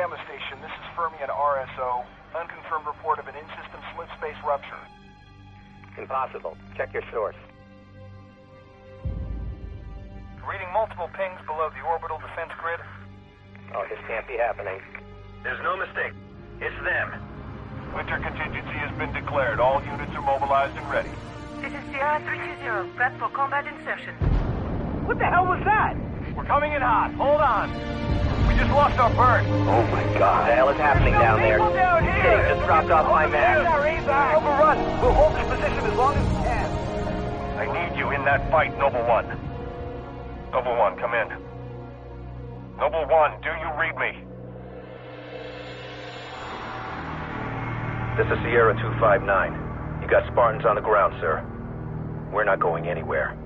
Gamma Station, this is Fermion RSO. Unconfirmed report of an in-system slip space rupture. Impossible. Check your source. Reading multiple pings below the orbital defense grid. Oh, this can't be happening. There's no mistake. It's them. Winter contingency has been declared. All units are mobilized and ready. This is Sierra 320. Prep for combat insertion. What the hell was that? We're coming in hot. Hold on. We just lost our bird. Oh my god. What the hell is happening down there? down here. They just dropped off my map. Overrun. We'll hold this position as long as we can. I need you in that fight, Noble One. Noble One, come in. Noble One, do you read me? This is Sierra 259. You got Spartans on the ground, sir. We're not going anywhere.